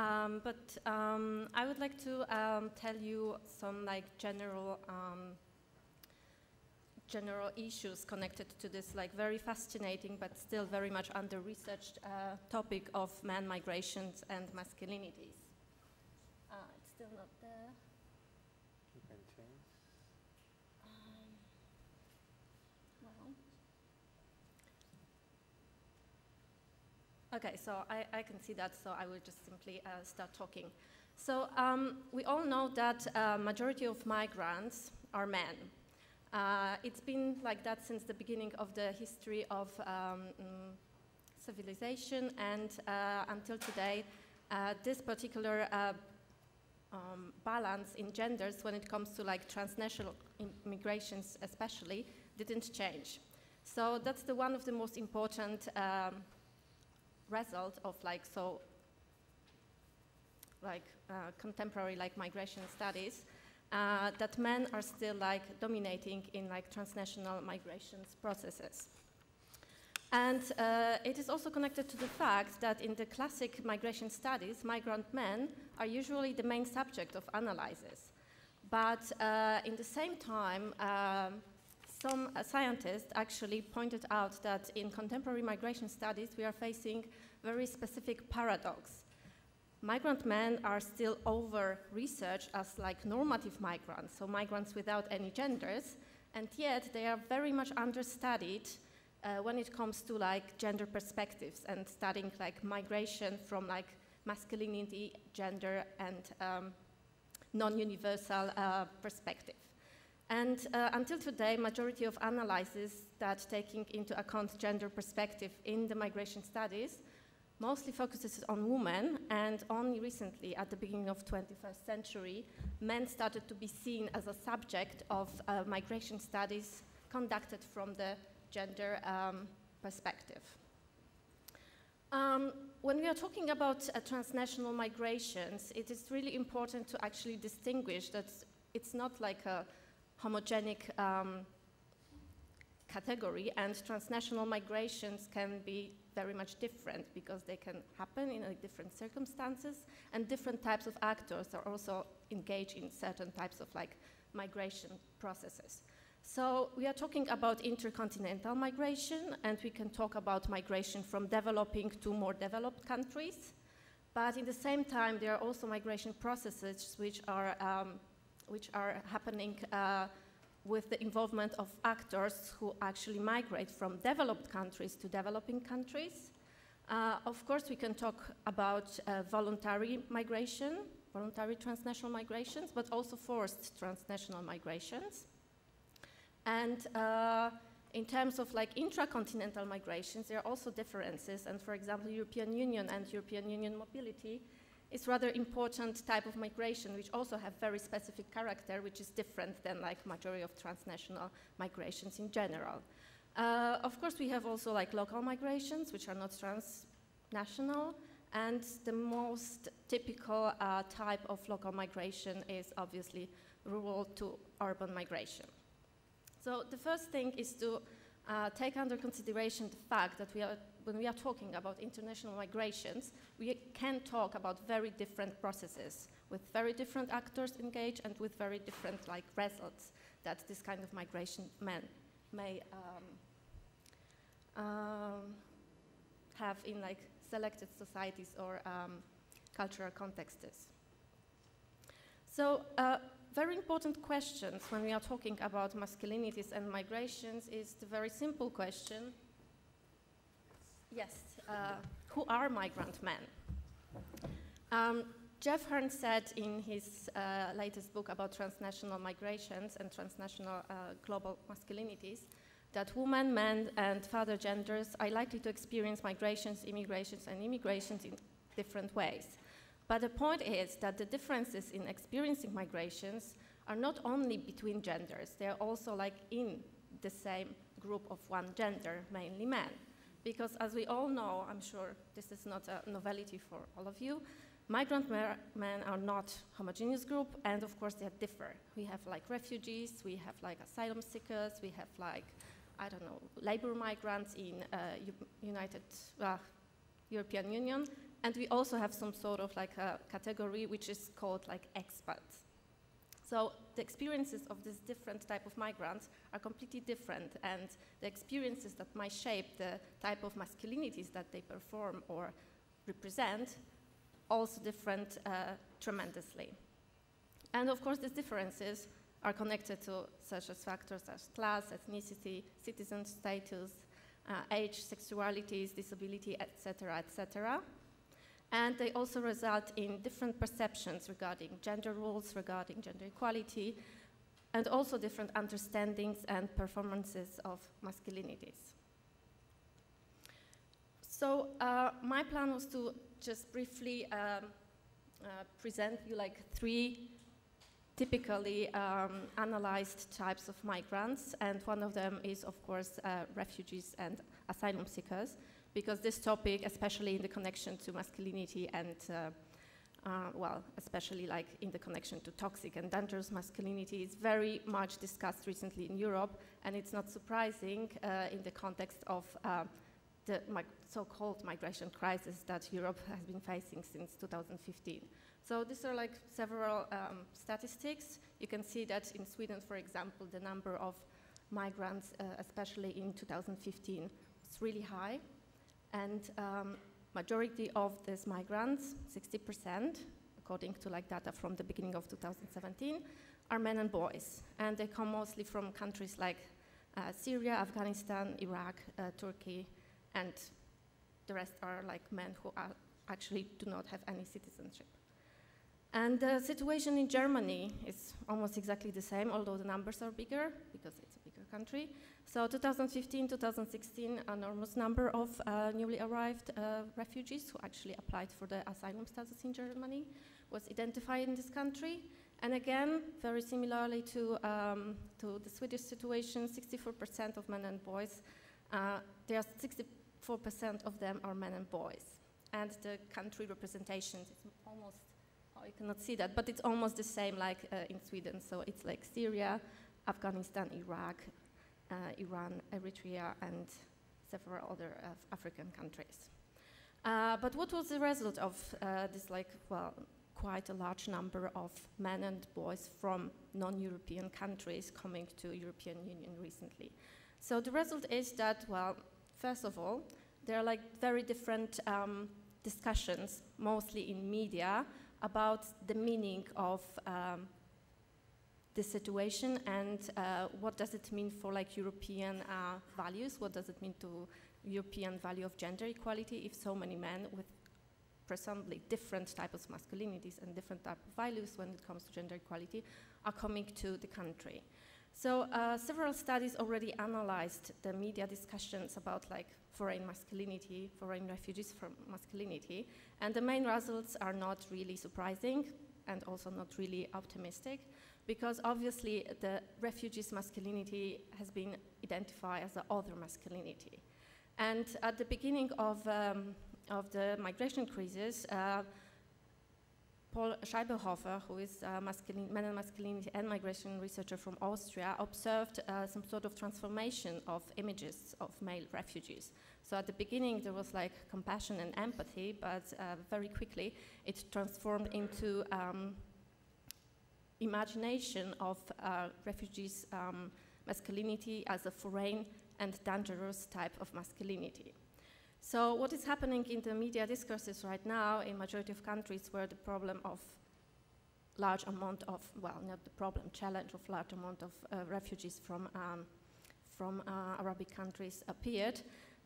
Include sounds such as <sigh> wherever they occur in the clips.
Um, but um, I would like to um, tell you some like general um, general issues connected to this like very fascinating but still very much under researched uh, topic of man migrations and masculinities. Uh, it's still not there. You can change. Um, well. Okay, so I, I can see that, so I will just simply uh, start talking. So um, we all know that uh, majority of migrants are men. Uh, it's been like that since the beginning of the history of um, civilization, and uh, until today, uh, this particular uh, um, balance in genders, when it comes to like transnational immigrations, especially, didn't change. So that's the one of the most important um, result of like so like uh, contemporary like migration studies uh, that men are still like dominating in like transnational migrations processes. And uh, it is also connected to the fact that in the classic migration studies, migrant men are usually the main subject of analysis. But uh, in the same time, um, some uh, scientists actually pointed out that in contemporary migration studies, we are facing very specific paradox. Migrant men are still over-researched as like normative migrants, so migrants without any genders, and yet they are very much understudied uh, when it comes to like gender perspectives and studying like migration from like masculinity, gender, and um, non-universal uh, perspective. And uh, until today, majority of analyses that taking into account gender perspective in the migration studies mostly focuses on women, and only recently, at the beginning of 21st century, men started to be seen as a subject of uh, migration studies conducted from the gender um, perspective. Um, when we are talking about uh, transnational migrations, it is really important to actually distinguish that it's not like a homogenic um, category, and transnational migrations can be very much different because they can happen in different circumstances, and different types of actors are also engaged in certain types of like migration processes. So we are talking about intercontinental migration, and we can talk about migration from developing to more developed countries. But in the same time, there are also migration processes which are um, which are happening uh, with the involvement of actors who actually migrate from developed countries to developing countries. Uh, of course, we can talk about uh, voluntary migration, voluntary transnational migrations, but also forced transnational migrations. And uh, in terms of like intracontinental migrations, there are also differences. And for example, European Union and European Union mobility is rather important type of migration, which also have very specific character, which is different than like majority of transnational migrations in general. Uh, of course, we have also like local migrations, which are not transnational, and the most typical uh, type of local migration is obviously rural to urban migration. So the first thing is to uh, take under consideration the fact that we are when we are talking about international migrations, we can talk about very different processes with very different actors engaged and with very different like results that this kind of migration may um, um, have in like selected societies or um, cultural contexts. So uh, very important questions when we are talking about masculinities and migrations is the very simple question, Yes. Uh, who are migrant men? Um, Jeff Hearn said in his uh, latest book about transnational migrations and transnational uh, global masculinities that women, men, and father genders are likely to experience migrations, immigrations, and immigrations in different ways. But the point is that the differences in experiencing migrations are not only between genders, they are also like in the same group of one gender, mainly men because as we all know, I'm sure this is not a novelty for all of you, migrant men are not homogeneous group, and of course they differ. We have like refugees, we have like asylum seekers, we have like, I don't know, labor migrants in uh, United, uh, European Union, And we also have some sort of like a category which is called like expats. So the experiences of these different type of migrants are completely different, and the experiences that might shape the type of masculinities that they perform or represent also different uh, tremendously. And of course, these differences are connected to such as factors as class, ethnicity, citizen status, uh, age, sexualities, disability, etc., etc. And they also result in different perceptions regarding gender roles, regarding gender equality, and also different understandings and performances of masculinities. So uh, my plan was to just briefly um, uh, present you like three typically um, analyzed types of migrants, and one of them is, of course, uh, refugees and asylum seekers because this topic, especially in the connection to masculinity and uh, uh, well, especially like in the connection to toxic and dangerous masculinity, is very much discussed recently in Europe, and it's not surprising uh, in the context of uh, the so-called migration crisis that Europe has been facing since 2015. So these are like several um, statistics. You can see that in Sweden, for example, the number of migrants, uh, especially in 2015, was really high and um, majority of these migrants, 60%, according to like data from the beginning of 2017, are men and boys, and they come mostly from countries like uh, Syria, Afghanistan, Iraq, uh, Turkey, and the rest are like men who actually do not have any citizenship. And the situation in Germany is almost exactly the same, although the numbers are bigger because it's a bigger country. So 2015, 2016, an enormous number of uh, newly arrived uh, refugees who actually applied for the asylum status in Germany was identified in this country. And again, very similarly to, um, to the Swedish situation, 64% of men and boys, uh, there are 64% of them are men and boys. And the country representation is almost, oh, you cannot see that, but it's almost the same like uh, in Sweden. So it's like Syria, Afghanistan, Iraq, uh, Iran, Eritrea, and several other African countries. Uh, but what was the result of uh, this, like, well, quite a large number of men and boys from non-European countries coming to European Union recently? So the result is that, well, first of all, there are like very different um, discussions, mostly in media, about the meaning of um, the situation and uh, what does it mean for like European uh, values? What does it mean to European value of gender equality if so many men with presumably different types of masculinities and different type of values when it comes to gender equality are coming to the country? So uh, several studies already analyzed the media discussions about like foreign masculinity, foreign refugees from masculinity, and the main results are not really surprising and also not really optimistic because obviously the refugees' masculinity has been identified as the other masculinity. And at the beginning of, um, of the migration crisis, uh, Paul Scheibelhofer, who is a masculine, men and masculinity and migration researcher from Austria, observed uh, some sort of transformation of images of male refugees. So at the beginning, there was like compassion and empathy, but uh, very quickly it transformed into um, imagination of uh, refugees' um, masculinity as a foreign and dangerous type of masculinity. So what is happening in the media discourses right now in majority of countries where the problem of large amount of, well, not the problem, challenge of large amount of uh, refugees from, um, from uh, Arabic countries appeared,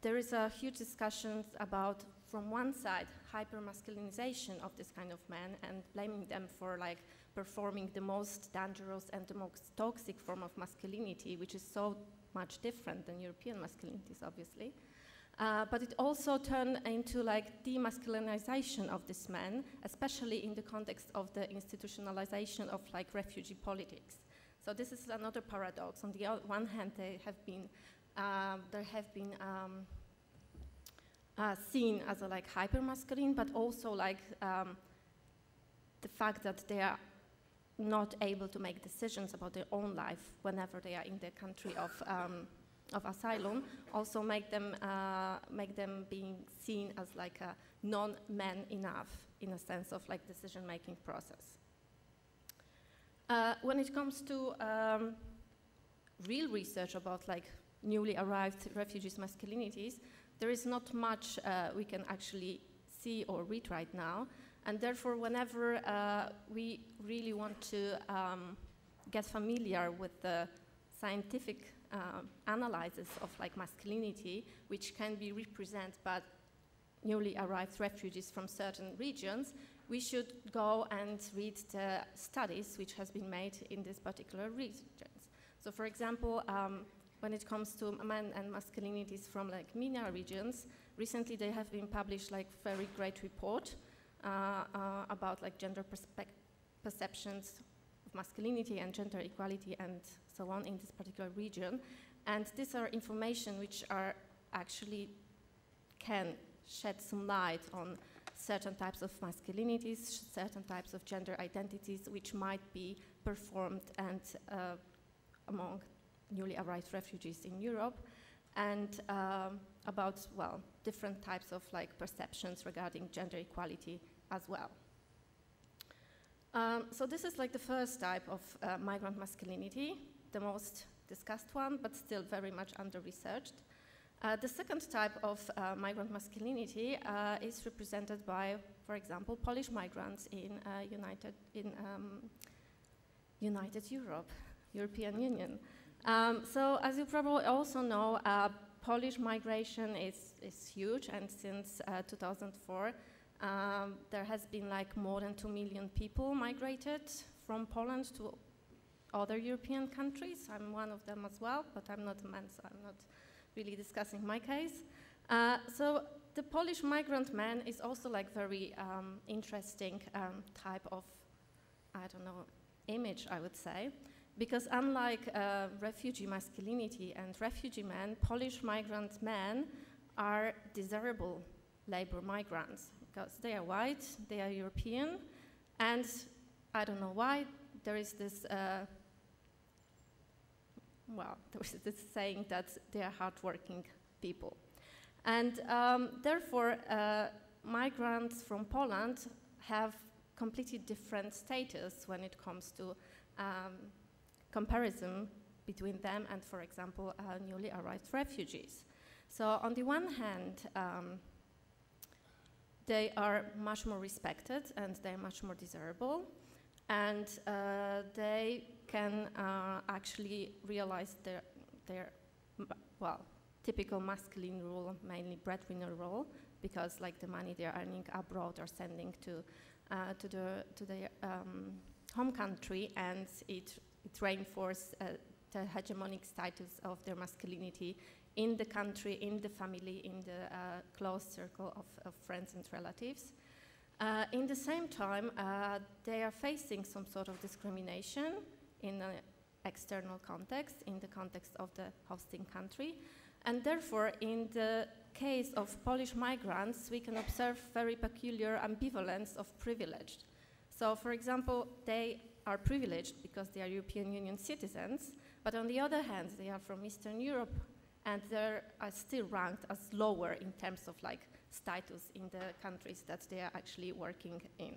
there is a huge discussion about, from one side, hyper-masculinization of this kind of men and blaming them for like performing the most dangerous and the most toxic form of masculinity, which is so much different than European masculinities, obviously. Uh, but it also turned into like demasculinization of this man, especially in the context of the institutionalization of like refugee politics. So this is another paradox. On the one hand, they have been, uh, there have been um, uh, seen as a like hyper masculine, but also like um, the fact that they are not able to make decisions about their own life whenever they are in the country of, um, of asylum also make them uh, make them being seen as like a non-man enough in a sense of like decision-making process. Uh, when it comes to um, real research about like newly arrived refugees' masculinities, there is not much uh, we can actually see or read right now. And therefore, whenever uh, we really want to um, get familiar with the scientific uh, analysis of like masculinity, which can be represented by newly arrived refugees from certain regions, we should go and read the studies which has been made in these particular regions. So, for example, um, when it comes to men and masculinities from like MENA regions, recently they have been published like very great report uh, uh, about like gender perceptions of masculinity and gender equality and so on in this particular region. And these are information which are actually can shed some light on certain types of masculinities, certain types of gender identities which might be performed and uh, among newly arrived refugees in Europe, and um, about well different types of like perceptions regarding gender equality as well. Um, so this is like the first type of uh, migrant masculinity, the most discussed one, but still very much under-researched. Uh, the second type of uh, migrant masculinity uh, is represented by, for example, Polish migrants in uh, United, in, um, United Europe, European Union. Um, so as you probably also know, uh, Polish migration is, is huge, and since 2004, um, there has been like more than 2 million people migrated from Poland to other European countries. I'm one of them as well, but I'm not a man, so I'm not really discussing my case. Uh, so the Polish migrant man is also like very um, interesting um, type of, I don't know, image, I would say. Because unlike uh, refugee masculinity and refugee men, Polish migrant men are desirable labor migrants because they are white, they are European, and I don't know why, there is this uh, well, <laughs> there was this saying that they are hardworking people. And um, therefore, uh, migrants from Poland have completely different status when it comes to um, comparison between them and, for example, uh, newly arrived refugees. So on the one hand, um, they are much more respected and they're much more desirable, and uh, they can uh, actually realize their, their well, typical masculine role, mainly breadwinner role, because like the money they're earning abroad are sending to, uh, to, the, to their um, home country, and it, it reinforces uh, the hegemonic status of their masculinity in the country, in the family, in the uh, close circle of, of friends and relatives. Uh, in the same time, uh, they are facing some sort of discrimination in an external context, in the context of the hosting country. And therefore, in the case of Polish migrants, we can observe very peculiar ambivalence of privilege. So, for example, they are privileged because they are European Union citizens, but on the other hand, they are from Eastern Europe and they are still ranked as lower in terms of like status in the countries that they are actually working in.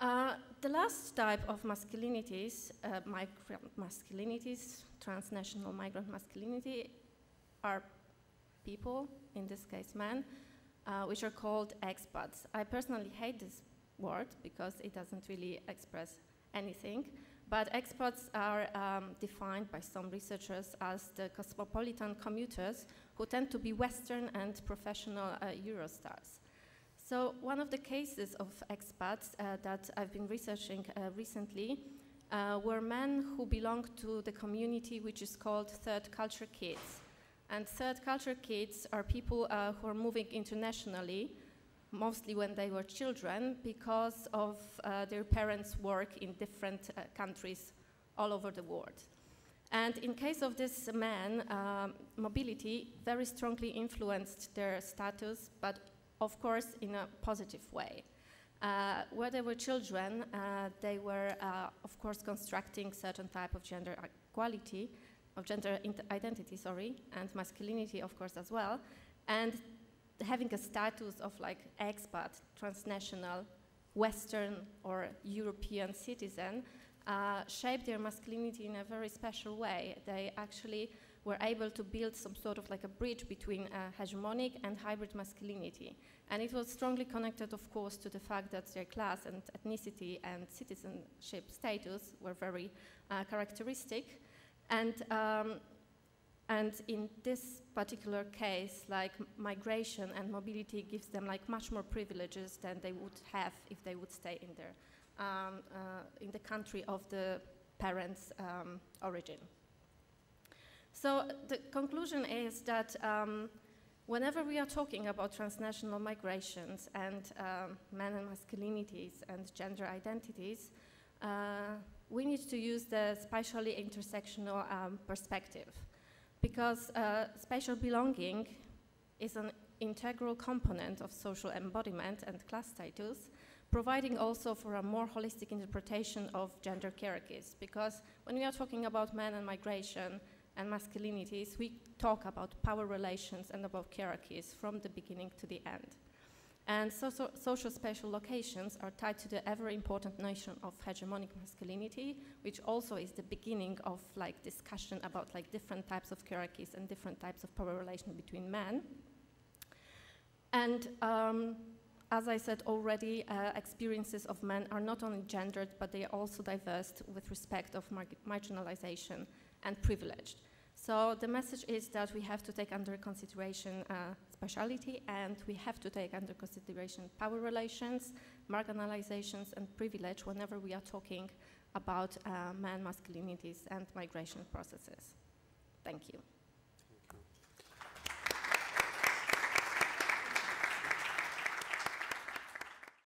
Uh, the last type of masculinities, uh, migrant masculinities, transnational migrant masculinity, are people, in this case men, uh, which are called expats. I personally hate this word because it doesn't really express anything, but expats are um, defined by some researchers as the cosmopolitan commuters who tend to be Western and professional uh, Eurostars. So one of the cases of expats uh, that I've been researching uh, recently uh, were men who belong to the community which is called third culture kids. And third culture kids are people uh, who are moving internationally, mostly when they were children, because of uh, their parents' work in different uh, countries all over the world. And in case of this man, um, mobility very strongly influenced their status, but of course, in a positive way. Uh, where they were children, uh, they were, uh, of course, constructing certain type of gender equality, of gender identity, sorry, and masculinity, of course, as well, and having a status of like expat, transnational, Western or European citizen uh, shaped their masculinity in a very special way. They actually were able to build some sort of like a bridge between uh, hegemonic and hybrid masculinity. And it was strongly connected, of course, to the fact that their class and ethnicity and citizenship status were very uh, characteristic. And, um, and in this particular case, like migration and mobility gives them like much more privileges than they would have if they would stay in their um, uh, in the country of the parents' um, origin. So the conclusion is that um, whenever we are talking about transnational migrations and um, men and masculinities and gender identities, uh, we need to use the spatially intersectional um, perspective because uh, spatial belonging is an integral component of social embodiment and class status, providing also for a more holistic interpretation of gender hierarchies. Because when we are talking about men and migration, and masculinities, we talk about power relations and about hierarchies from the beginning to the end. And so, so social spatial locations are tied to the ever important notion of hegemonic masculinity, which also is the beginning of like discussion about like different types of hierarchies and different types of power relations between men. And um, as I said already, uh, experiences of men are not only gendered, but they are also diverse with respect of mar marginalization and privilege. So the message is that we have to take under consideration uh, spatiality and we have to take under consideration power relations, marginalizations, and privilege whenever we are talking about uh, man masculinities and migration processes. Thank you.